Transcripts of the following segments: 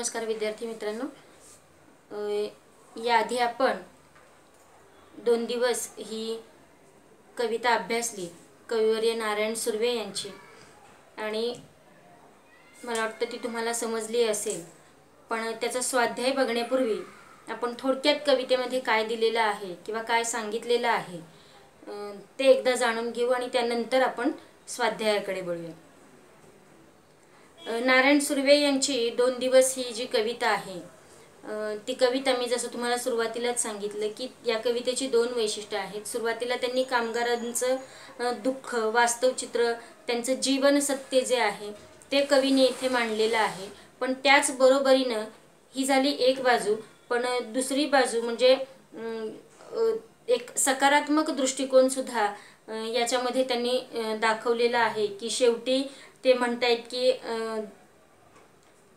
नमस्कार विद्यार्थी मित्रांनो. याआधी आपण दोन दिवस ही कविता अभ्यासली कविवर्य नारायण सुर्वे यांची. आणि मला वाटतं ती तुम्हाला समजली असेल. पण त्याचा स्वाध्याय बघण्यापूर्वी आपण थोडक्यात कवितेमध्ये काय दिलेलं आहे किंवा काय सांगितलेलं आहे ते एकदा जाणून घेऊ आणि त्यानंतर आपण स्वाध्यायाकडे बोलूया नारायण सुर्वे यांची दोन दिवस ही जी कविता आहे ती कविता मी जसं तुम्हाला सुरुवातीलाच सांगितलं की या कवितेची दोन वैशिष्ट्य आहेत. सुरुवातीला त्यांनी कामगारांचं दुःख वास्तव चित्र त्यांचं जीवन सत्य जे आहे ते कवीने इथे मांडलेलं आहे. पण त्याच बरोबरीनं ही झाली एक बाजू पण दुसरी बाजू म्हणजे एक सकारात्मक दृष्टिकोन सुद्धा याच्यामध्ये त्यांनी दाखवलेला आहे की शेवटी ते म्हणतायत की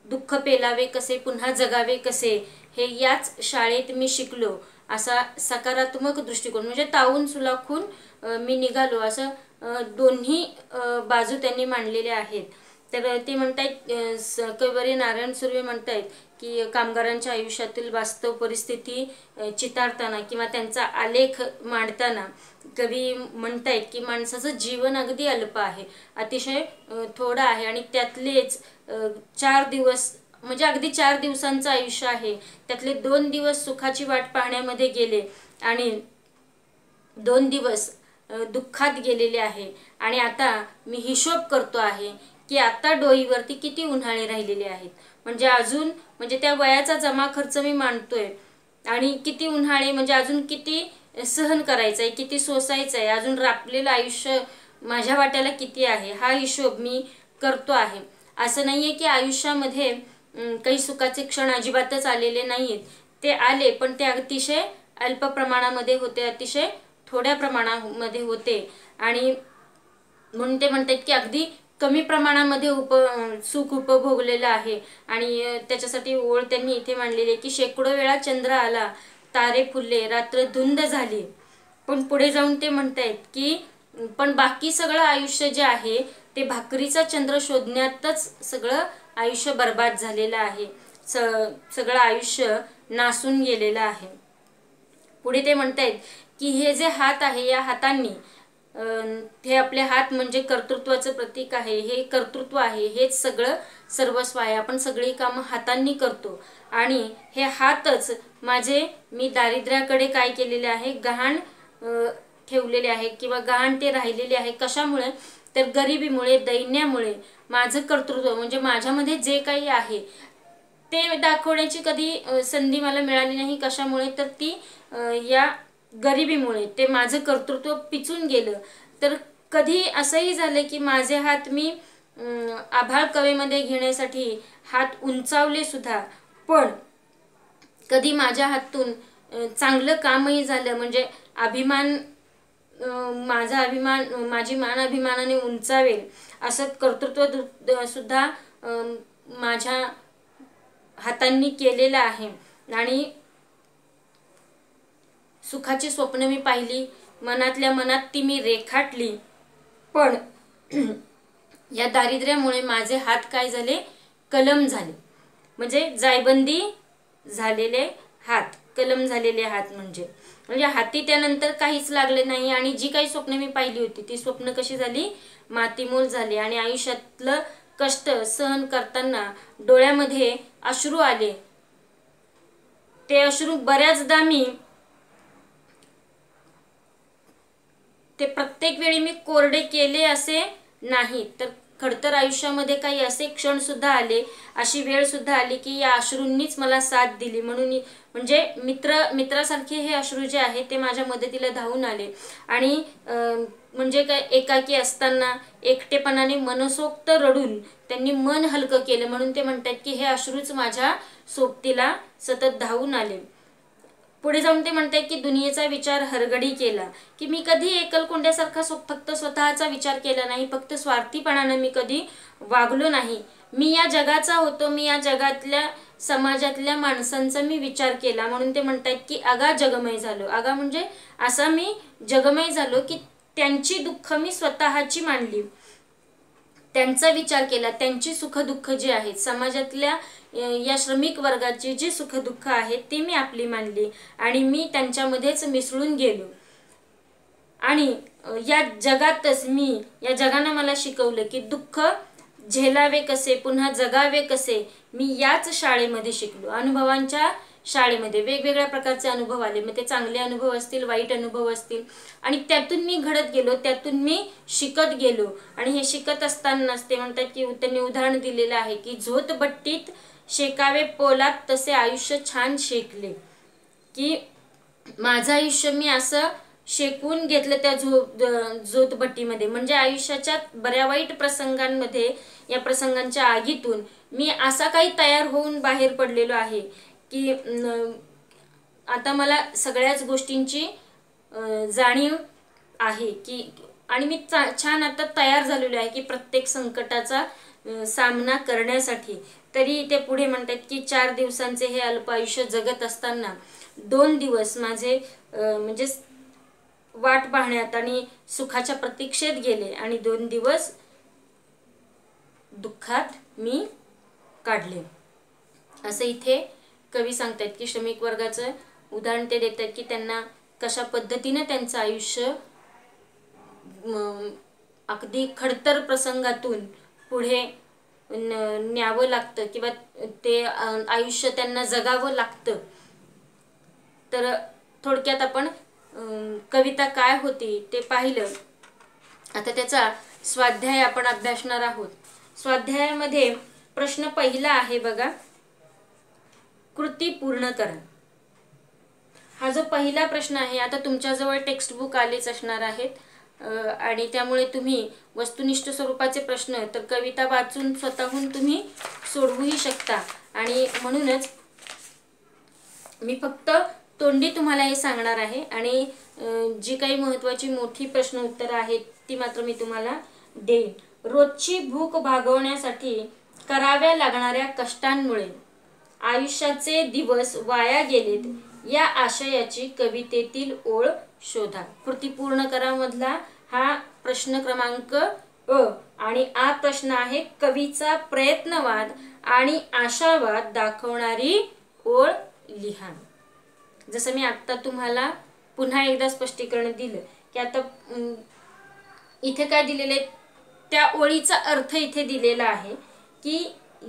दुःख पेलावे कसे पुन्हा जगावे कसे हे याच शाळेत मी शिकलो असा सकारात्मक दृष्टिकोन. म्हणजे तावून सुलाखून मी निघालो असं दोन्ही बाजू त्यांनी मांडलेल्या आहेत. तर ते म्हणतायत आहेत स- नारायण सुर्वे म्हणतायत की कामगारांच्या आयुष्यातील वास्तव परिस्थिती चितारताना किंवा त्यांचा आलेख मांडताना कवी म्हणतायत की माणसाचं जीवन अगदी अल्प आहे. अतिशय थोडं आहे आणि त्यातलेच चार दिवस म्हणजे अगदी चार दिवसांचं आयुष्य आहे. त्यातले दोन दिवस सुखाची वाट पाहण्यामध्ये गेले आणि दोन दिवस दुःखात गेलेले आहे. आणि आता मी हिशोब करतो आहे की आता डोईवरती किती उन्हाळे राहिलेले आहेत. म्हणजे अजून म्हणजे त्या वयाचा जमा खर्च मी मानतोय. आणि किती उन्हाळे म्हणजे अजून किती सहन करायचं आहे किती सोसायचं आहे अजून रापलेलं आयुष्य माझ्या वाट्याला किती आहे हा हिशोब मी करतो आहे. असं नाही आहे की आयुष्यामध्ये काही सुखाचे क्षण अजिबातच आलेले नाहीत ते आले पण ते अतिशय अल्प प्रमाणामध्ये होते अतिशय थोड्या प्रमाणामध्ये होते. आणि म्हणून ते म्हणतात की अगदी कमी प्रमाणामध्ये उप सुख उपभोगलेलं आहे. आणि त्याच्यासाठी ओळ त्यांनी इथे मांडलेली आहे की शेकडो वेळा चंद्र आला तारे फुलले रात्र धुंद झाली. पण पुढे जाऊन ते म्हणतायत की पण बाकी सगळं आयुष्य जे आहे ते भाकरीचा चंद्र शोधण्यातच सगळं आयुष्य बर्बाद झालेलं आहे. स सगळं आयुष्य नासून गेलेलं आहे. पुढे ते म्हणतायत की हे जे हात आहे या हातांनी हे आपले हात म्हणजे कर्तृत्वाचं प्रतीक आहे हे कर्तृत्व आहे हेच सगळं सर्वस्व आहे. आपण सगळी कामं हातांनी करतो. आणि हे हातच माझे मी दारिद्र्याकडे काय केलेले आहे? गहाण ठेवलेले आहे किंवा गहाण ते राहिलेले आहे? कशामुळे? तर गरिबीमुळे दैन्यामुळे माझं कर्तृत्व म्हणजे माझ्यामध्ये जे काही आहे ते दाखवण्याची कधी संधी मला मिळाली नाही. कशामुळे? तर ती या गरिबीमुळे ते माझं कर्तृत्व पिचून गेलं. तर कधी असंही झालं की माझे हात मी आभाळ कवेमध्ये घेण्यासाठी हात उंचावले सुद्धा. पण कधी माझ्या हातून चांगलं कामही झालं. म्हणजे अभिमान माझा अभिमान माझी मान अभिमानाने उंचावेल. असं कर्तृत्व दु- सुद्धा माझ्या हातांनी केलेलं आहे. आणि सुखाची स्वप्न मी पाहिली. मनातल्या मनात ती मी रेखाटली. पण या दारिद्र्यामुळे माझे हात काय झाले? कलम झाले. म्हणजे जायबंदी झालेले हात कलम झालेले हात म्हणजे. म्हणजे हाती त्यानंतर काहीच लागले नाही आणि जी काही स्वप्न मी पाहिली होती ती स्वप्न कशी झाली? मातीमोल झाली आणि आयुष्यातलं कष्ट सहन करताना डोळ्यामध्ये अश्रू आले. ते अश्रू बऱ्याचदा मी ते प्रत्येक वेळी मी कोरडे केले असे नाही. तर खडतर आयुष्यामध्ये काही असे क्षण सुद्धा आले अशी वेळ सुद्धा आली की या अश्रूंनीच मला साथ दिली. म्हणून म्हणजे मित्र मित्रासारखे हे अश्रू जे आहे ते माझ्या मदतीला धावून आले. आणि म्हणजे काय एकाकी असताना एकटेपणाने मनसोक्त रडून त्यांनी मन हलकं केलं. म्हणून ते म्हणतात की हे अश्रूच माझ्या सोबतीला सतत धावून आले. पुढे जाऊन ते म्हणते की दुनियेचा विचार हरगडी केला की मी कधी एकलकोंड्यासारखा फक्त स्वतःचा विचार केला नाही फक्त स्वार्थीपणानं मी कधी वागलो नाही. मी या जगाचा होतो मी या जगातल्या समाजातल्या माणसांचा मी विचार केला. म्हणून ते म्हणतात की आगा जगमय झालो. आगा म्हणजे असा मी जगमय झालो की त्यांची दुःख मी स्वतःची मांडली. त्यांचा विचार केला त्यांची सुखदुःख जे आहेत समाजातल्या या श्रमिक वर्गाची जी सुखदुःख आहेत ते मी आपली मानली आणि मी त्यांच्यामध्येच मिसळून गेलो. आणि या जगातच मी या जगानं मला शिकवलं की दुःख झेलावे कसे पुन्हा जगावे कसे मी याच शाळेमध्ये शिकलो. अनुभवांच्या शाळेमध्ये वेगवेगळ्या प्रकारचे अनुभव आले. मग ते चांगले अनुभव असतील वाईट अनुभव असतील. आणि त्यातून मी घडत गेलो त्यातून मी शिकत गेलो. आणि हे शिकत असतानाच ते म्हणतात की त्यांनी उदाहरण दिलेलं आहे की झोतबट्टीत शेकावे पोलात तसे आयुष्य छान शेकले. की माझं आयुष्य मी असं शेकून घेतलं त्या झो जोतबट्टीमध्ये म्हणजे आयुष्याच्या बऱ्या वाईट प्रसंगांमध्ये या प्रसंगांच्या आगीतून मी असा काही तयार होऊन बाहेर पडलेलो आहे की आता मला सगळ्याच गोष्टींची जाणीव आहे की आणि मी छान आता तयार झालेलो आहे की प्रत्येक संकटाचा सामना करण्यासाठी. तरी ते पुढे म्हणतात की चार दिवसांचे हे अल्प आयुष्य जगत असताना दोन दिवस माझे म्हणजे वाट पाहण्यात आणि सुखाच्या प्रतीक्षेत गेले आणि दोन दिवस दुःखात मी काढले. असं इथे कवी सांगतात की श्रमिक वर्गाचं उदाहरण ते देतात की त्यांना कशा पद्धतीनं त्यांचं आयुष्य अगदी खडतर प्रसंगातून पुढे न्यावं लागतं किंवा ते आयुष्य त्यांना जगावं लागतं. तर थोडक्यात आपण कविता काय होती ते पाहिलं. आता त्याचा स्वाध्याय आपण अभ्यासणार आहोत. स्वाध्यायामध्ये प्रश्न पहिला आहे बघा. कृती पूर्ण करा. हा जो पहिला प्रश्न आहे आता तुमच्याजवळ टेक्स्टबुक आलेच असणार आहेत. आणि त्यामुळे तुम्ही वस्तुनिष्ठ स्वरूपाचे प्रश्न तर कविता वाचून स्वतःहून तुम्ही सोडवूही शकता. आणि म्हणूनच मी फक्त तोंडी तुम्हाला हे सांगणार आहे. आणि जी काही महत्वाची मोठी प्रश्न उत्तरं आहेत ती मात्र मी तुम्हाला देईन. रोजची भूक भागवण्यासाठी कराव्या लागणाऱ्या कष्टांमुळे आयुष्याचे दिवस वाया गेलेत. या आशयाची कवितेतील ओळ शोधा. कृती पूर्ण करा मधला हा प्रश्न क्रमांक अ. आणि आ प्रश्न आहे कवीचा प्रयत्नवाद आणि आशावाद दाखवणारी ओळ लिहा जसं मी आत्ता तुम्हाला पुन्हा एकदा स्पष्टीकरण दिलं की आता इथे काय दिलेले त्या ओळीचा अर्थ इथे दिलेला आहे की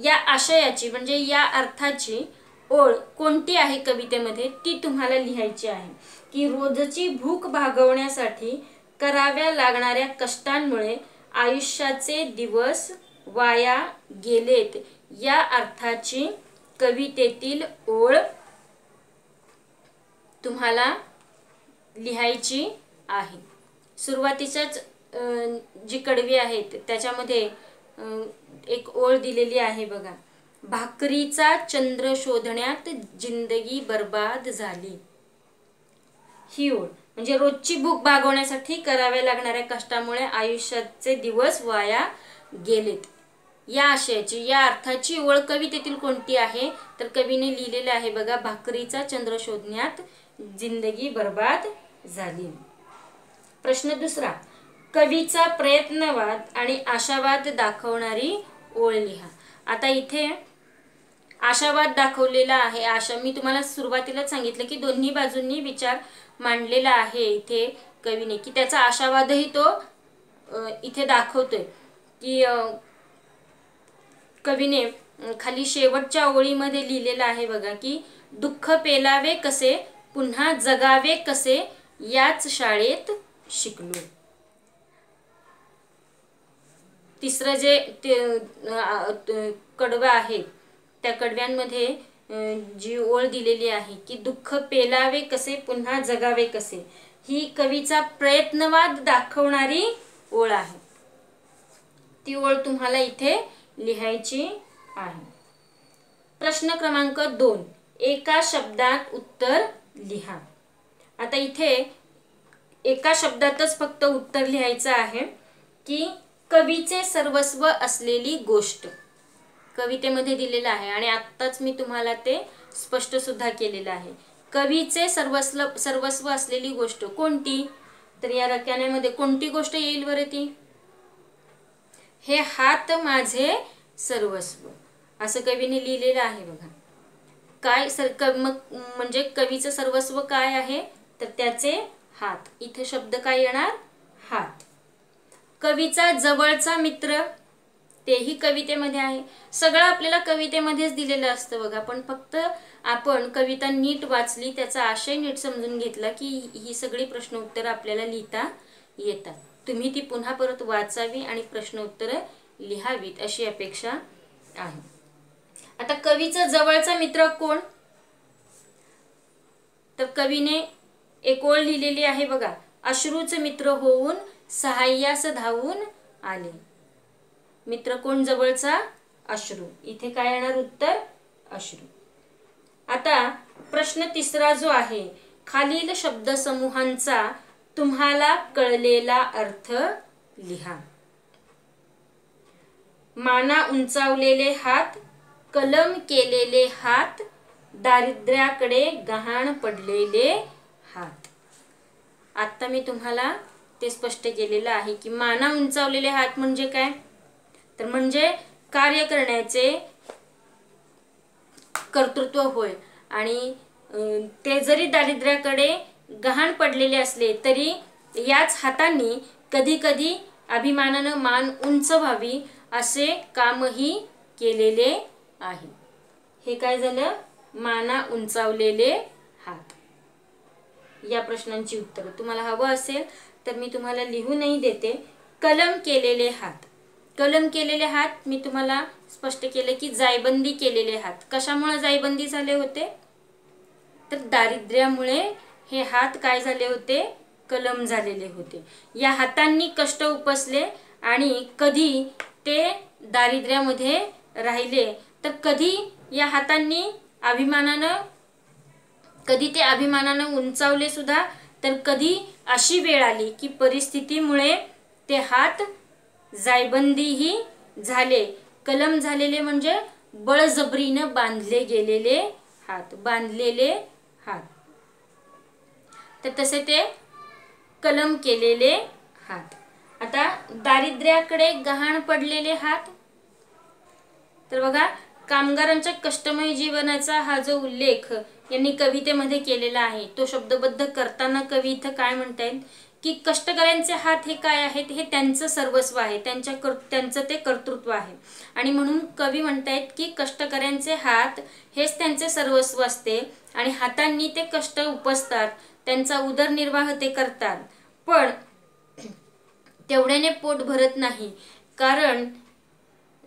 या आशयाची म्हणजे या अर्थाची ओळ कोणती आहे कवितेमध्ये? ती तुम्हाला लिहायची आहे. की रोजची भूक भागवण्यासाठी कराव्या लागणाऱ्या कष्टांमुळे आयुष्याचे दिवस वाया गेलेत. या अर्थाची कवितेतील ओळ तुम्हाला लिहायची आहे. सुरुवातीच्याच जी कडवी आहेत त्याच्यामध्ये एक ओळ दिलेली आहे बघा. भाकरीचा चंद्र शोधण्यात जिंदगी बर्बाद झाली. ही ओळ म्हणजे रोजची भूक भागवण्यासाठी कराव्या लागणाऱ्या कष्टामुळे आयुष्याचे दिवस वाया गेलेत. या आशयाची या अर्थाची ओळ कवितेतील कोणती आहे? तर कवीने लिहिलेलं आहे बघा भाकरीचा चंद्र शोधण्यात जिंदगी बर्बाद झाली. प्रश्न दुसरा कवीचा प्रयत्नवाद आणि आशावाद दाखवणारी ओळ लिहा. आता इथे आशावाद दाखवलेला आहे. आशा मी तुम्हाला सुरुवातीलाच सांगितलं की दोन्ही बाजूंनी विचार मांडलेला आहे इथे कवीने की त्याचा आशावादही तो इथे दाखवतोय. की कवीने खाली शेवटच्या ओळीमध्ये लिहिलेलं आहे बघा की दुःख पेलावे कसे पुन्हा जगावे कसे याच शाळेत शिकलो. तिसरं जे ते कडवं आहे त्या कडव्यांमध्ये जी ओळ दिलेली आहे की दुःख पेलावे कसे पुन्हा जगावे कसे? ही कवीचा प्रयत्नवाद दाखवणारी ओळ आहे. ती ओळ तुम्हाला इथे लिहायची आहे. प्रश्न क्रमांक दोन. एका शब्दात उत्तर लिहा. आता इथे एका शब्दातच फक्त उत्तर लिहायचं आहे की कवीचे सर्वस्व असलेली गोष्ट. कवितेमध्ये दिलेलं आहे आणि आत्ताच मी तुम्हाला ते स्पष्ट सुद्धा केलेलं आहे. कवीचे सर्वस्व सर्वस्व असलेली गोष्ट कोणती? तर या रक्याण्यामध्ये कोणती गोष्ट येईल बरं ती? हे हात माझे सर्वस्व. असं कवीने लिहिलेलं आहे बघा. काय सर मग म्हणजे कवीचं सर्वस्व काय आहे? तर त्याचे हात. इथे शब्द काय येणार? हात. कवीचा जवळचा मित्र. तेही कवितेमध्ये आहे. सगळं आपल्याला कवितेमध्येच दिलेलं असतं बघा. पण फक्त आपण कविता नीट वाचली त्याचा आशय नीट समजून घेतला की ही सगळी प्रश्न उत्तर आपल्याला लिहिता येतात. तुम्ही ती पुन्हा परत वाचावी आणि प्रश्न उत्तरं लिहावीत अशी अपेक्षा आहे. आता कवीचा जवळचा मित्र कोण? तर कवीने एक ओळ लिहिलेली आहे बघा. अश्रूच मित्र होऊन सहाय्यास धावून आले. मित्र कोण जवळचा अश्रू. इथे काय येणार उत्तर? अश्रू. आता प्रश्न तिसरा जो आहे खालील शब्दसमूहांचा तुम्हाला कळलेला अर्थ लिहा. माना उंचावलेले हात कलम केलेले हात दारिद्र्याकडे गहाण पडलेले हात. आता मी तुम्हाला ते स्पष्ट केलेलं आहे की माना उंचावलेले हात म्हणजे काय? तर म्हणजे कार्य करण्याचे कर्तृत्व होय. आणि ते जरी दारिद्र्याकडे गहाण पडलेले असले तरी याच हातांनी कधी कधी अभिमानानं मान उंच व्हावी असे कामही केलेले आहे. हे काय झालं? माना उंचावलेले हात. या प्रश्नांची उत्तरं. तुम्हाला हवं असेल तर मी तुम्हाला लिहूनही देते. कलम केलेले हात. कलम केलेले हात मी तुम्हाला स्पष्ट केले की जायबंदी केलेले हात. कशामुळे जायबंदी झाले होते? तर दारिद्र्यामुळे हे हात काय झाले होते? कलम झालेले होते. या हातांनी कष्ट उपसले आणि कधी ते दारिद्र्यामध्ये राहिले तर कधी या हातांनी अभिमानानं कधी ते अभिमानानं उंचावले सुद्धा तर कधी अशी वेळ आली की परिस्थितीमुळे ते हात जायबंदीही झाले. कलम झालेले म्हणजे बळजबरीनं बांधले गेलेले हात बांधलेले हात. तर तसे ते कलम केलेले हात. आता दारिद्र्याकडे गहाण पडलेले हात. तर बघा कामगारांच्या कष्टमय जीवनाचा हा जो उल्लेख यांनी कवितेमध्ये केलेला आहे तो शब्दबद्ध करताना कवी इथं काय येईल की कष्टकऱ्यांचे हात हे काय आहेत हे त्यांचं सर्वस्व आहे त्यांच्या कर त्यांचं ते कर्तृत्व आहे. आणि म्हणून कवी म्हणतायत की कष्टकऱ्यांचे हात हेच त्यांचे सर्वस्व असते आणि हातांनी ते कष्ट उपसतात त्यांचा उदरनिर्वाह ते करतात. पण तेवढ्याने पोट भरत नाही कारण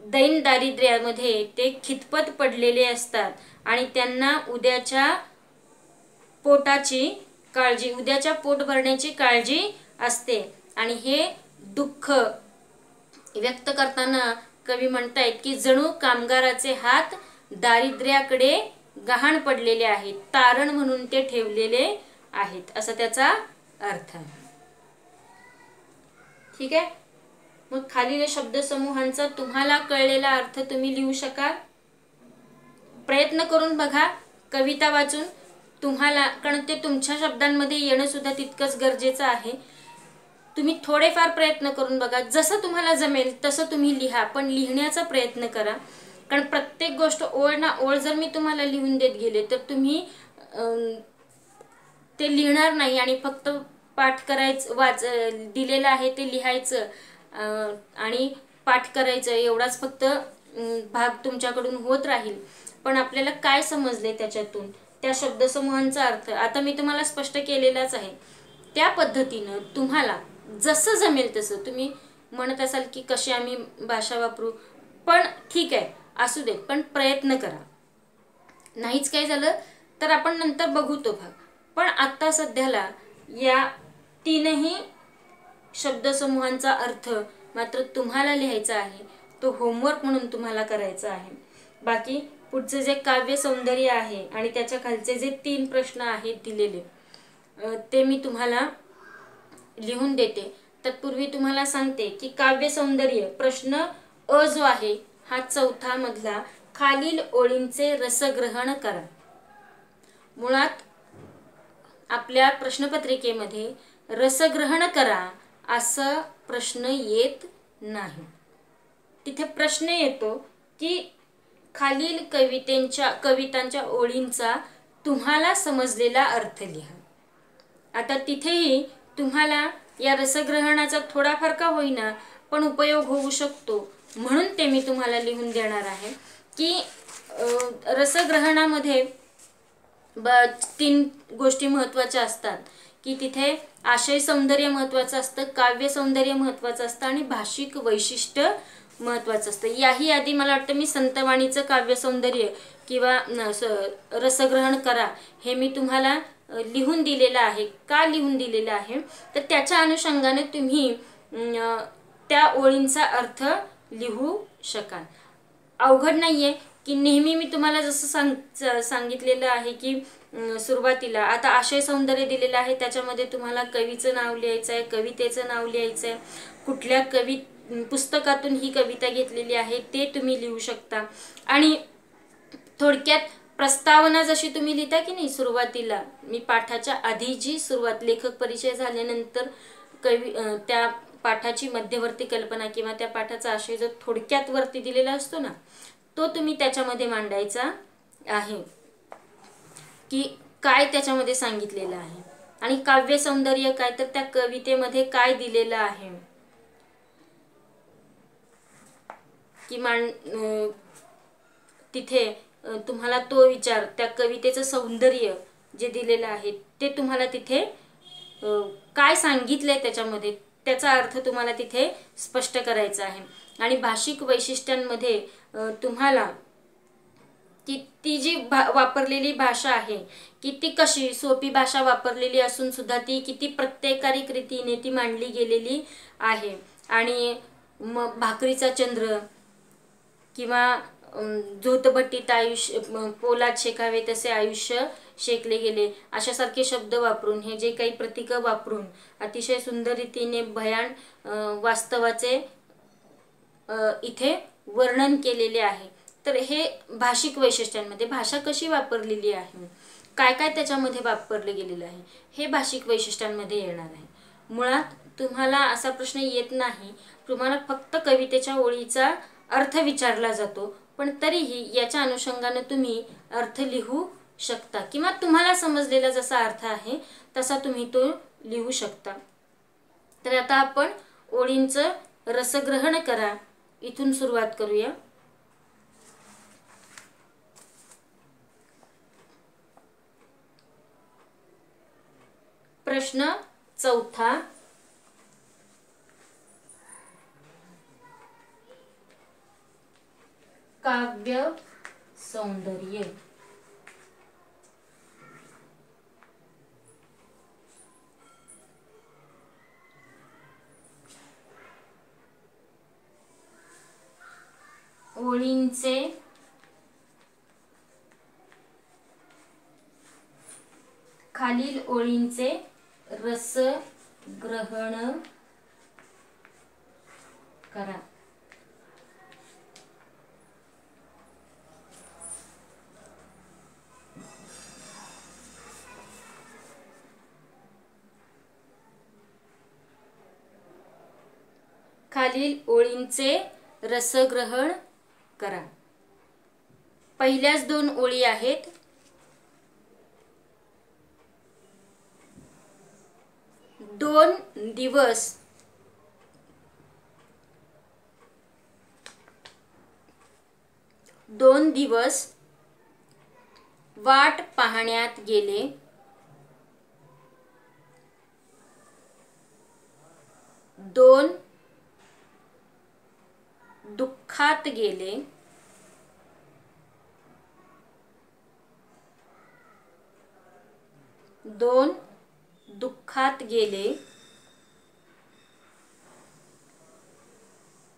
दैन दारिद्र्यामध्ये ते खितपत पडलेले असतात आणि त्यांना उद्याच्या पोटाची काळजी उद्याच्या पोट भरण्याची काळजी असते. आणि हे दुःख व्यक्त करताना कवी म्हणतायत की जणू कामगाराचे हात दारिद्र्याकडे गहाण पडलेले आहेत. तारण म्हणून ते ठेवलेले आहेत. असा त्याचा अर्थ. ठीक आहे? मग खालील शब्दसमूहांचा तुम्हाला कळलेला अर्थ तुम्ही लिहू शकाल? प्रयत्न करून बघा. कविता वाचून तुम्हाला कारण ते तुमच्या शब्दांमध्ये येणं सुद्धा तितकंच गरजेचं आहे. तुम्ही थोडेफार प्रयत्न करून बघा. जसं तुम्हाला जमेल तसं तुम्ही लिहा पण लिहिण्याचा प्रयत्न करा. कारण प्रत्येक गोष्ट ओळ ना ओळ जर मी तुम्हाला लिहून देत गेले तर तुम्ही ते लिहिणार नाही आणि फक्त पाठ करायचं वाच दिलेलं आहे ते लिहायचं आणि पाठ करायचं. एवढाच फक्त भाग तुमच्याकडून होत राहील. पण आपल्याला काय समजले त्याच्यातून? त्या शब्दसमूहांचा अर्थ आता मी तुम्हाला स्पष्ट केलेलाच आहे. त्या पद्धतीनं तुम्हाला जसं जमेल तसं तुम्ही म्हणत असाल की कशी आम्ही भाषा वापरू. पण ठीक आहे असू दे पण प्रयत्न करा. नाहीच काय झालं तर आपण नंतर बघू तो भाग. पण आत्ता सध्याला या तीनही शब्दसमूहांचा अर्थ मात्र तुम्हाला लिहायचा आहे. तो होमवर्क म्हणून तुम्हाला करायचा आहे. बाकी पुढचं जे काव्य सौंदर्य आहे आणि त्याच्या खालचे जे तीन प्रश्न आहेत दिलेले ते मी तुम्हाला लिहून देते. तत्पूर्वी तुम्हाला सांगते की काव्य सौंदर्य प्रश्न अ जो आहे हा चौथा मधला खालील ओळींचे रसग्रहण करा. मुळात आपल्या प्रश्नपत्रिकेमध्ये रसग्रहण करा असं प्रश्न येत नाही. तिथे प्रश्न येतो की खालील कवितेंच्या कवितांच्या ओळींचा तुम्हाला समजलेला अर्थ लिहा. आता तिथेही तुम्हाला या रसग्रहणाचा थोडाफार का होईना पण उपयोग होऊ शकतो. म्हणून ते मी तुम्हाला लिहून देणार आहे की रसग्रहणामध्ये ब तीन गोष्टी महत्त्वाच्या असतात. की तिथे आशय सौंदर्य महत्त्वाचं असतं काव्य सौंदर्य महत्त्वाचं असतं आणि भाषिक वैशिष्ट्य महत्त्वाचं असतं. याही आधी मला वाटतं मी संतवाणीचं काव्यसौंदर्य किंवा रसग्रहण करा हे मी तुम्हाला लिहून दिलेलं आहे. का लिहून दिलेलं आहे? तर त्याच्या अनुषंगाने तुम्ही त्या ओळींचा अर्थ लिहू शकाल. अवघड नाही आहे की नेहमी मी तुम्हाला जसं सांग सांगितलेलं आहे की सुरुवातीला आता आशय सौंदर्य दिलेलं आहे. त्याच्यामध्ये तुम्हाला कवीचं नाव लिहायचं आहे कवितेचं नाव लिहायचं आहे कुठल्या कवी पुस्तकातून ही कविता घेतलेली आहे ते तुम्ही लिहू शकता. आणि थोडक्यात प्रस्तावना जशी तुम्ही लिहिता की नाही सुरुवातीला मी पाठाच्या आधी जी सुरुवात लेखक परिचय झाल्यानंतर कवी त्या पाठाची मध्यवर्ती कल्पना किंवा त्या पाठाचा आशय जो थोडक्यात वरती दिलेला असतो ना तो तुम्ही त्याच्यामध्ये मांडायचा आहे. की काय त्याच्यामध्ये सांगितलेलं आहे आणि काव्य सौंदर्य काय तर त्या कवितेमध्ये काय दिलेलं आहे? किमान तिथे तुम्हाला तो विचार त्या कवितेचं सौंदर्य जे दिलेलं आहे ते तुम्हाला तिथे काय सांगितलं आहे त्याच्यामध्ये त्याचा अर्थ तुम्हाला तिथे स्पष्ट करायचा आहे. आणि भाषिक वैशिष्ट्यांमध्ये तुम्हाला ती ती जी भा वापरलेली भाषा आहे की ती कशी सोपी भाषा वापरलेली असून सुद्धा ती किती प्रत्येकारिक रीतीने ती मांडली गेलेली आहे. आणि मग भाकरीचा चंद्र किंवा झोतभट्टीत आयुष्य पोलाद शेकावे तसे आयुष्य शेकले गेले. अशासारखे शब्द वापरून हे जे काही प्रतीकं वापरून अतिशय सुंदर रीतीने भयान वास्तवाचे इथे वर्णन केलेले आहे. तर हे भाषिक वैशिष्ट्यांमध्ये भाषा कशी वापरलेली आहे? काय काय त्याच्यामध्ये वापरले गेलेलं आहे? हे भाषिक वैशिष्ट्यांमध्ये येणार आहे. मुळात तुम्हाला असा प्रश्न येत नाही. तुम्हाला फक्त कवितेच्या ओळीचा अर्थ विचारला जातो. पण तरीही याच्या अनुषंगाने तुम्ही अर्थ लिहू शकता. किंवा तुम्हाला समजलेला जसा अर्थ आहे तसा तुम्ही तो लिहू शकता. तर आता आपण ओळींचं रसग्रहण करा. इथून सुरुवात करूया. प्रश्न चौथा. काव्य सौंदर्य. ओळींचे खालील ओळींचे रस ग्रहण करा. खालील ओळींचे रसग्रहण करा. पहिल्याच दोन ओळी आहेत. दोन दिवस. दोन दिवस वाट पाहण्यात गेले. दोन दुःखात गेले. दोन दुःखात गेले.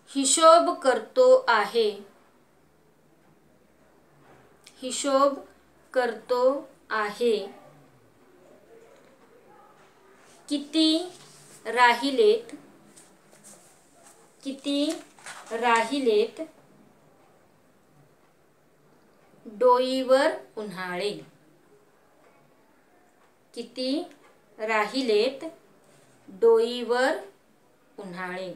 हिशोब करतो आहे. हिशोब करतो आहे. किती राहिलेत? किती राहिलेत. डोईवर उन्हाळे. किती राहिलेत? डोईवर उन्हाळे.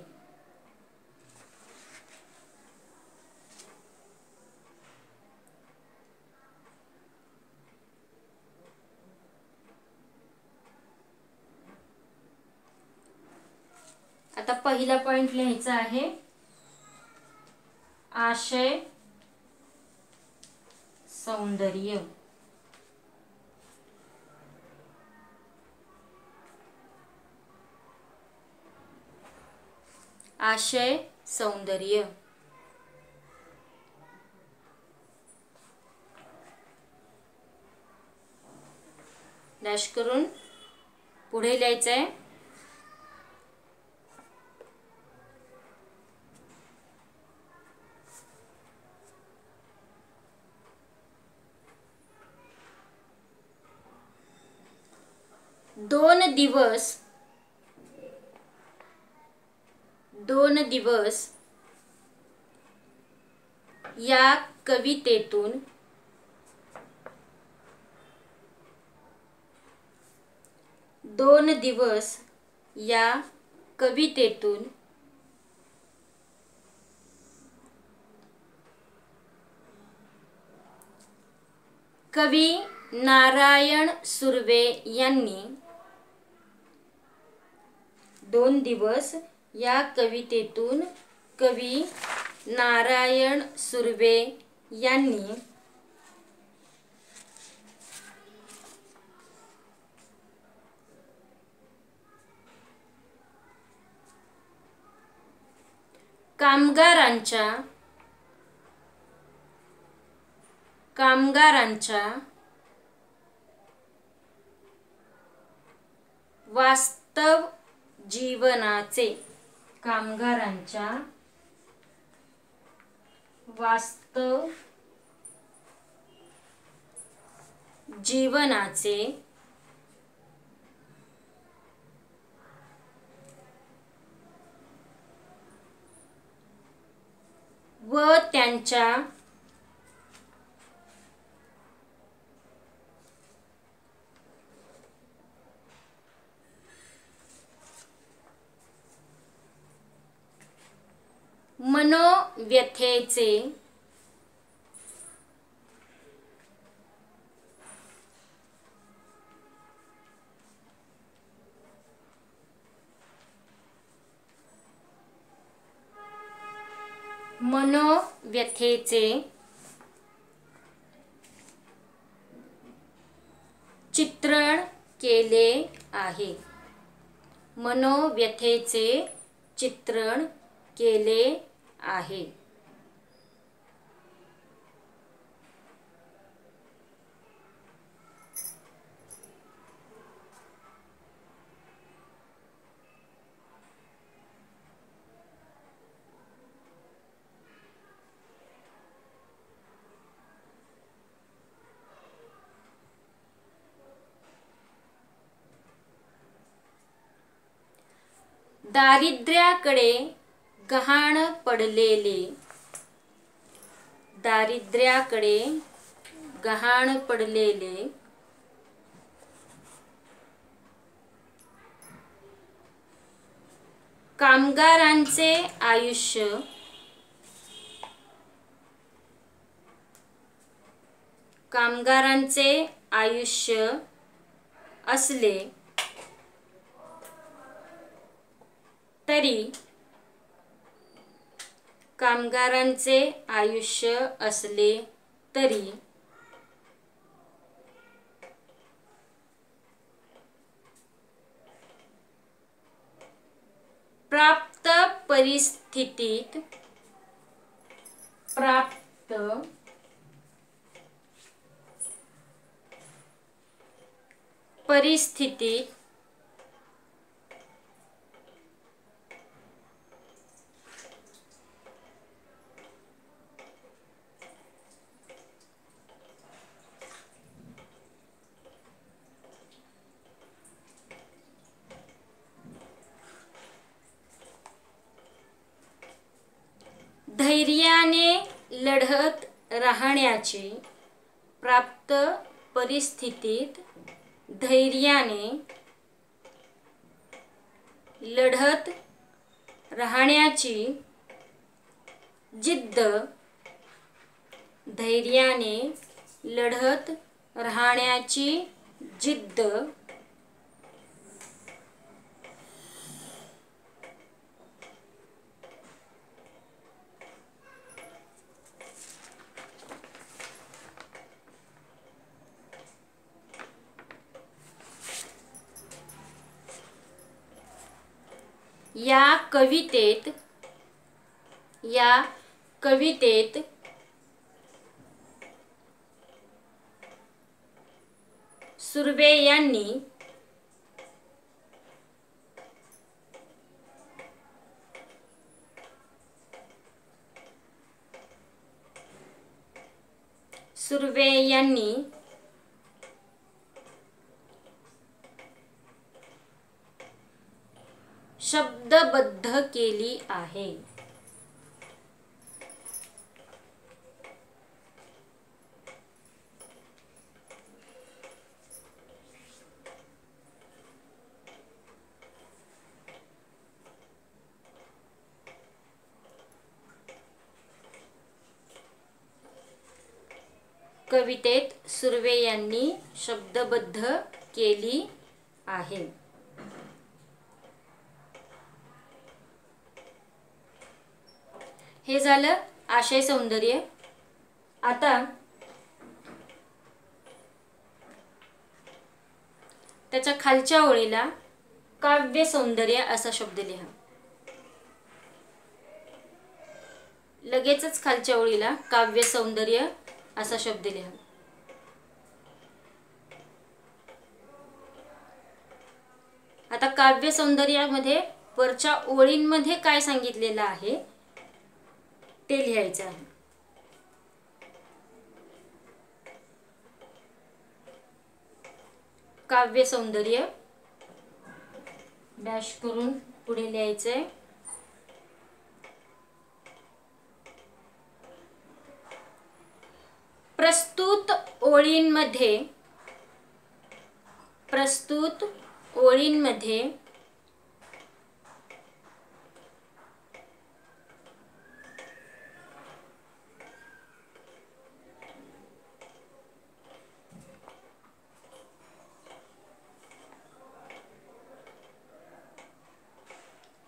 आता पहिला पॉइंट लिहायचा आहे. आशय सौंदर्य. आशय सौंदर्य. डॅश करून पुढे लिहायचं आहे दोन दिवस. दोन दिवस. या कवितेतून दोन दिवस या कवितेतून कवी नारायण सुर्वे यांनी दोन दिवस या कवितेतून कवी नारायण सुर्वे यांनी कामगारांच्या कामगारांच्या वास्तव जीवनाचे कामगारांच्या वास्तव जीवनाचे व त्यांच्या मनोव्यथेचे. मनोव्यथेचे. चित्रण केले आहे. मनोव्यथेचे चित्रण केले आहे. दारिद्र्याकडे गहाण पडलेले. दारिद्र्याकडे गहाण पडलेले. कामगारांचे आयुष्य. कामगारांचे आयुष्य असले तरी कामगारांचे आयुष्य असले तरी. प्राप्त परिस्थितीत प्राप्त परिस्थितीत धैर्याने लढत राहण्याची प्राप्त परिस्थितीत धैर्याने लढत राहण्याची जिद्द धैर्याने लढत राहण्याची जिद्द या कवितेत या कवितेत सुर्वे यांनी सुर्वे यांनी शब्दबद्ध केली आहे. कवितेत सुर्वे यांनी शब्दबद्ध केली आहे. हे झालं आशय सौंदर्य. आता त्याच्या खालच्या ओळीला काव्य सौंदर्य असा शब्द लिहा. लगेचच खालच्या ओळीला काव्य सौंदर्य असा शब्द लिहा. आता काव्य सौंदर्यामध्ये वरच्या ओळींमध्ये काय सांगितलेलं आहे? ते लिहायचं आहे. काव्य सौंदर्य डॅश करून पुढे लिहायचंय प्रस्तुत ओळींमध्ये प्रस्तुत ओळींमध्ये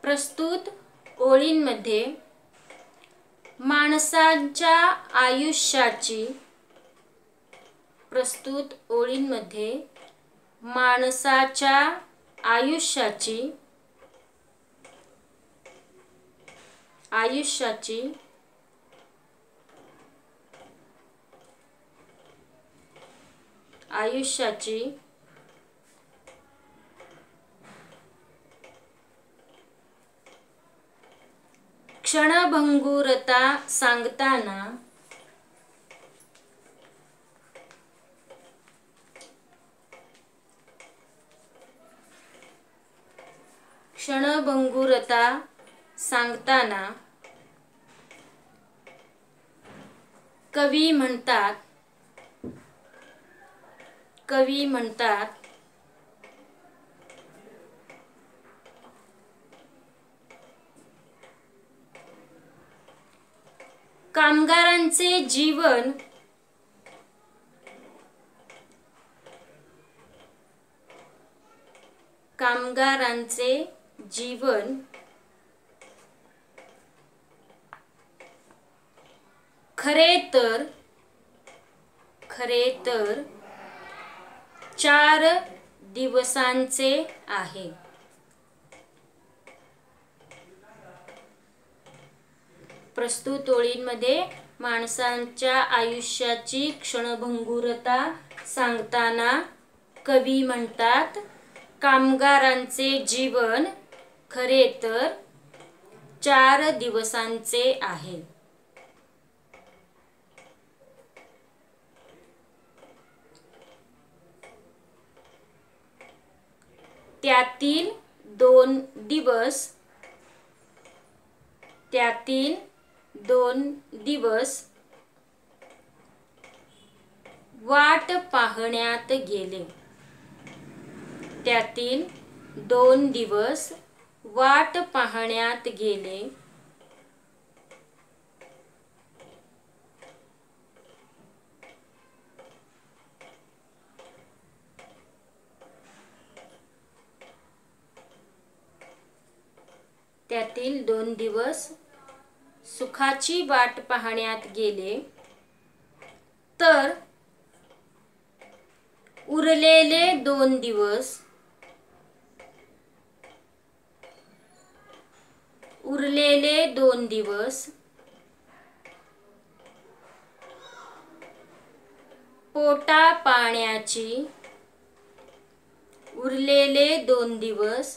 प्रस्तुत ओळींमध्ये माणसांच्या आयुष्याची प्रस्तुत ओळींमध्ये माणसाच्या आयुष्याची आयुष्याची आयुष्याची क्षणभंगुरता सांगताना क्षणभंगुरता सांगताना कवी म्हणतात कवी म्हणतात कामगारांचे जीवन कामगारांचे जीवन खरे तर खरे तर चार दिवसांचे आहे. प्रस्तुत ओळींमध्ये माणसांच्या आयुष्याची क्षणभंगुरता सांगताना कवी म्हणतात कामगारांचे जीवन खरे तर चार दिवसांचे आहे. त्यातील दोन दिवस त्यातील दोन दिवस वाट पाहण्यात गेले. त्यातील दोन दिवस वाट पाहण्यात गेले. त्यातील दोन दिवस सुखाची वाट पाहण्यात गेले तर उरलेले दोन दिवस उरलेले दोन दिवस पोटा पाण्याची उरलेले दोन दिवस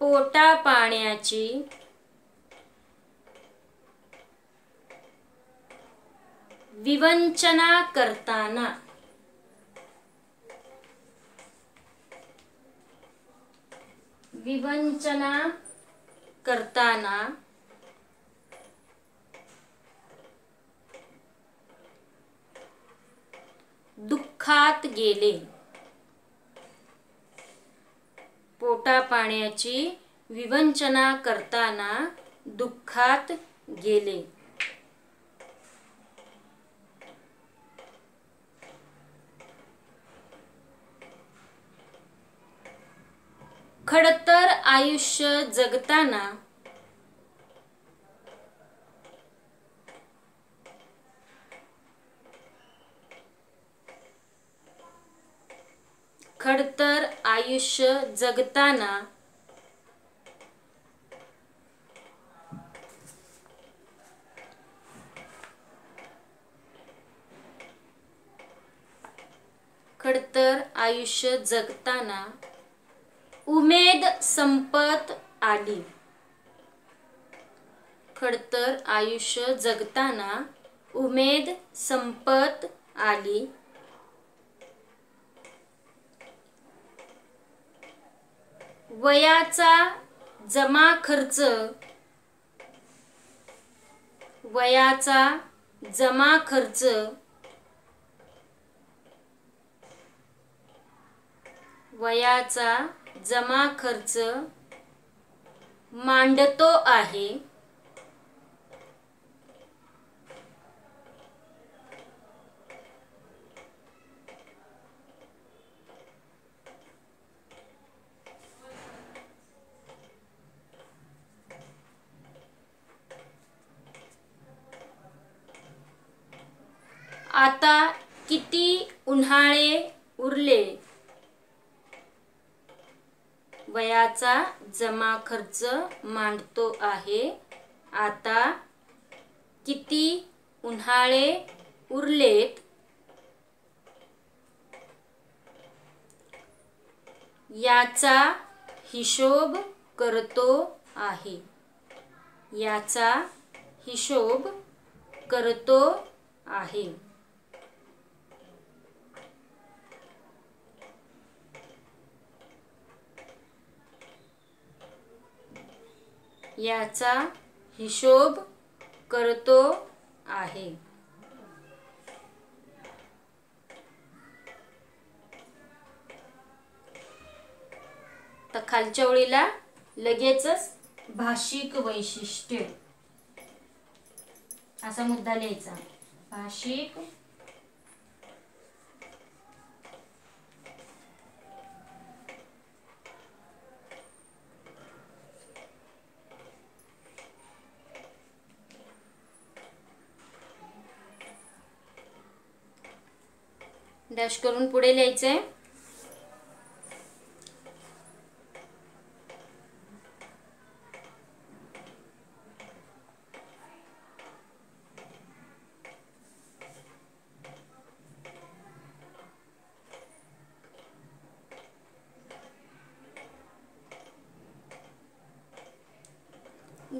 पोटा पाण्याची विवंचना करताना विवंचना करताना दुःखात गेले. पोटा पाण्याची विवंचना करताना दुःखात गेले. खडतर आयुष्य जगताना खडतर आयुष्य जगताना खडतर आयुष्य जगताना उमेद संपत आली. खडतर आयुष्य जगताना उमेद संपत आली. वयाचा जमा खर्च वयाचा जमा खर्च वयाचा जमा खर्च मांडतो आहे. आता किती उन्हाळे उरले? वयाचा जमा खर्च मांडतो आहे. आता किती उन्हाळे उरलेत? याचा हिशोब करतो आहे. याचा हिशोब करतो आहे. याचा हिशोब करतो आहे. तर खालच्या ओळीला लगेचच भाषिक वैशिष्ट्य असा मुद्दा लिहायचा. भाषिक डॅश करून पुढे लिहायचंय.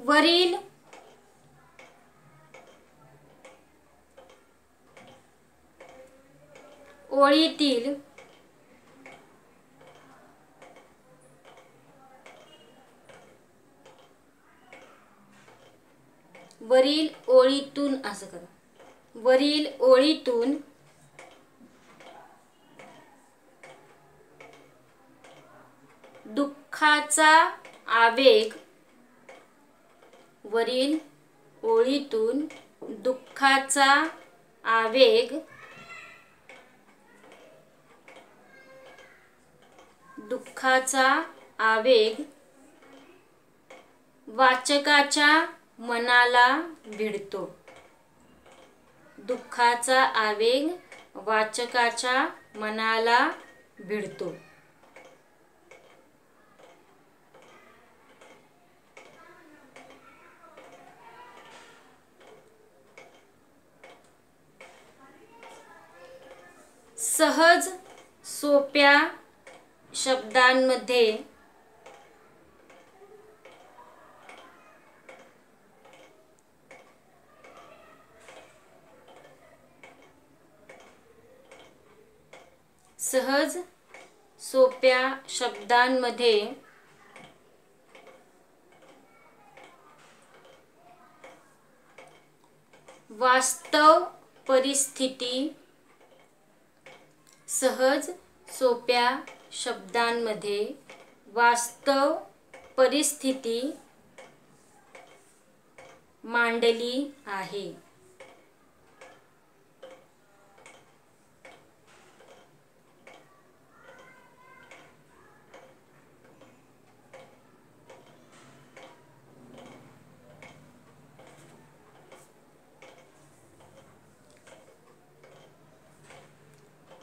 वरील ओळीतील वरील ओळीतून असं करा. वरील ओळीतून दुःखाचा आवेग वरील ओळीतून दुःखाचा आवेग दुःखाचा आवेग वाचकाच्या मनाला भिडतो. दुःखाचा आवेग वाचकाच्या मनाला भिडतो. सहज सोप्या शब्दांमध्ये सहज सोप्या शब्दांमध्ये वास्तव परिस्थिती सहज सोप्या शब्दांमध्ये वास्तव परिस्थिती मांडली आहे.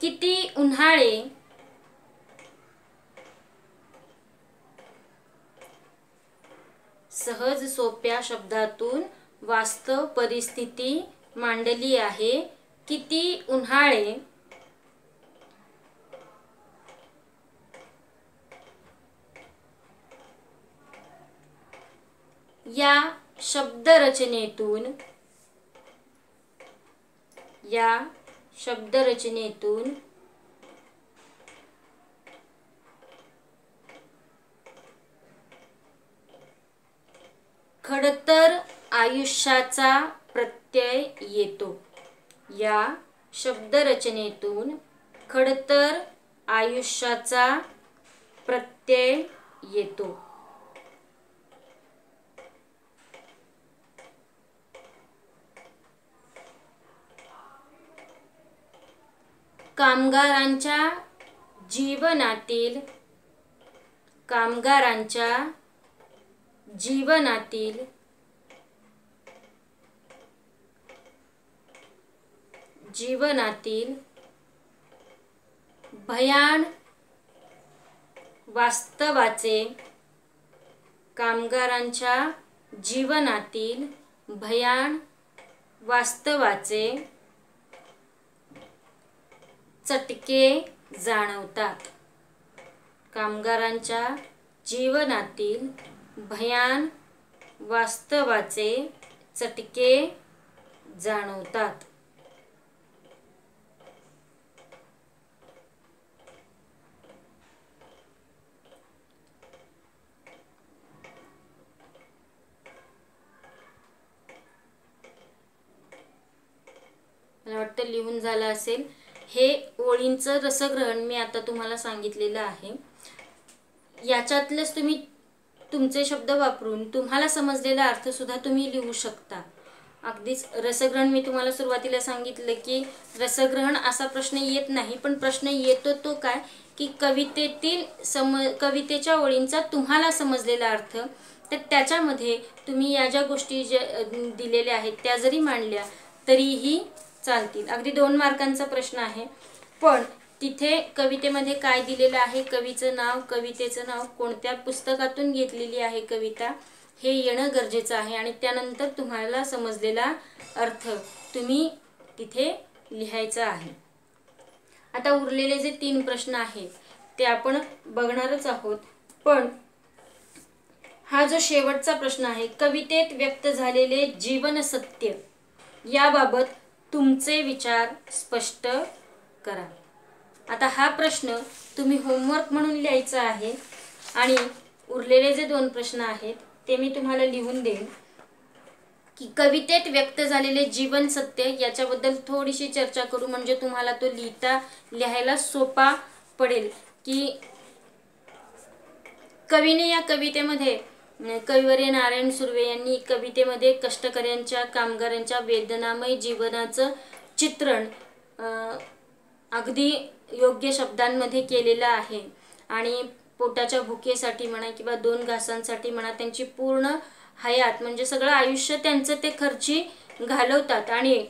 किती उन्हाळे सहज सोप्या शब्दातून वास्तव परिस्थिती मांडली आहे. किती उन्हाळे. या शब्दरचनेतून या शब्दरचनेतून खडतर आयुष्याचा प्रत्यय येतो. या शब्दरचनेतून खडतर आयुष्याचा प्रत्यय येतो. कामगारांच्या जीवनातील कामगारांच्या जीवनातील जीवनातील भयान वास्तवाचे कामगारांच्या जीवनातील भयान वास्तवाचे चटके जाणवतात. कामगारांच्या जीवनातील भयान वास्तवाचे चटके जाणवतात. मला वाटतं लिहून झालं असेल. हे ओळींचं रसग्रहण मी आता तुम्हाला सांगितलेलं आहे. याच्यातलेच तुम्ही तुमचे शब्द वापरून तुम्हाला समजलेला अर्थसुद्धा तुम्ही लिहू शकता. अगदीच रसग्रहण मी तुम्हाला सुरुवातीला सांगितलं की रसग्रहण असा प्रश्न येत नाही पण प्रश्न येतो तो काय? की कवितेतील सम कवितेच्या ओळींचा तुम्हाला समजलेला अर्थ तर त्याच्यामध्ये तुम्ही या ज्या गोष्टी ज्या दिलेल्या आहेत त्या जरी मांडल्या तरीही चालतील. अगदी दोन मार्कांचा प्रश्न आहे. पण तिथे कवितेमध्ये काय दिलेलं आहे? कवीचं नाव कवितेचं नाव कोणत्या पुस्तकातून घेतलेली आहे कविता? हे येणं गरजेचं आहे आणि त्यानंतर तुम्हाला समजलेला अर्थ तुम्ही तिथे लिहायचा आहे. आता उरलेले जे तीन प्रश्न आहेत ते आपण बघणारच आहोत. पण हा जो शेवटचा प्रश्न आहे कवितेत व्यक्त झालेले जीवन सत्य याबाबत तुमचे विचार स्पष्ट करा. आता हा प्रश्न तुम्ही होमवर्क म्हणून लिहायचा आहे आणि उरलेले जे दोन प्रश्न आहेत ते मी तुम्हाला लिहून देईन. की कवितेत व्यक्त झालेले जीवन सत्य याच्याबद्दल थोडीशी चर्चा करू म्हणजे तुम्हाला तो लिहिता लिहायला सोपा पडेल. की कवीने या कवितेमध्ये कविवर्य नारायण सुर्वे यांनी कवितेमध्ये कष्टकऱ्यांच्या कामगारांच्या वेदनामय जीवनाचं चित्रण अगदी योग्य शब्दांमध्ये केलेलं आहे. आणि पोटाच्या भुकेसाठी म्हणा किंवा दोन घासांसाठी म्हणा त्यांची पूर्ण हयात म्हणजे सगळं आयुष्य त्यांचं ते खर्ची घालवतात. आणि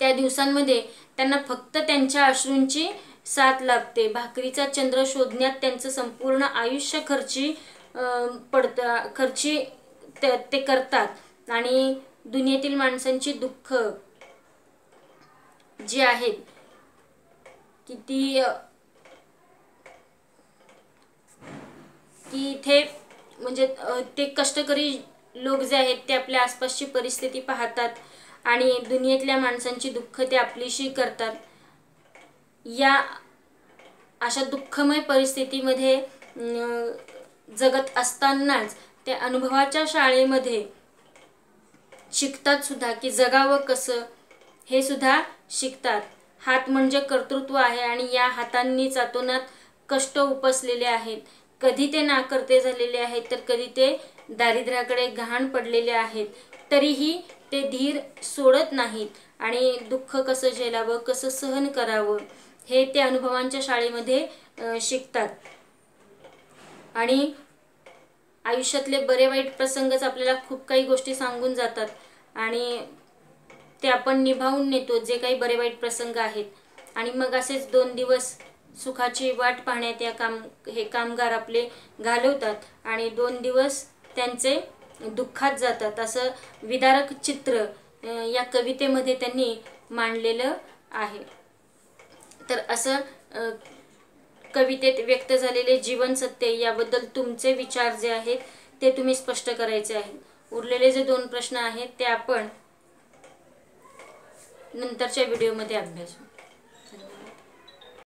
त्या दिवसांमध्ये त्यांना फक्त त्यांच्या अश्रूंची साथ लाभते. भाकरीचा चंद्र शोधण्यात त्यांचं संपूर्ण आयुष्य खर्ची पडत खर्ची ते करतात. आणि दुनियेतील माणसांची दुःख जी आहेत किती अ, की इथे म्हणजे ते कष्टकरी लोक जे आहेत ते आपल्या आसपासची परिस्थिती पाहतात आणि दुनियेतल्या माणसांची दुःख ते आपलीशी करतात. या अशा दुःखमय परिस्थितीमध्ये अं, जगत असतानाच ते अनुभवाच्या शाळेमध्ये शिकतात सुद्धा की जगावं कसं हे सुद्धा शिकतात. हात म्हणजे कर्तृत्व आहे आणि या हातांनी चातोनात कष्ट उपसलेले आहेत. कधी ते नाकर्ते झालेले आहेत तर कधी ते दारिद्र्याकडे घाण पडलेले आहेत. तरीही ते धीर सोडत नाहीत आणि दुःख कसं झेलावं कसं सहन करावं हे ते अनुभवांच्या शाळेमध्ये शिकतात. आणि आयुष्यातले बरे वाईट प्रसंगच आपल्याला खूप काही गोष्टी सांगून जातात. आणि ते आपण निभावून नेतो जे काही बरे वाईट प्रसंग आहेत. आणि मग असेच दोन दिवस सुखाची वाट पाहण्यात या काम हे कामगार आपले घालवतात. आणि दोन दिवस त्यांचे दुःखात जातात. असं विदारक चित्र या कवितेमध्ये त्यांनी मांडलेलं आहे. तर असं कवितेत व्यक्त झालेले जीवन सत्य याबद्दल तुमचे विचार जे आहेत ते तुम्ही स्पष्ट करायचे आहेत. उरलेले जे दोन प्रश्न आहेत ते आपण नंतरच्या व्हिडिओमध्ये अभ्यासू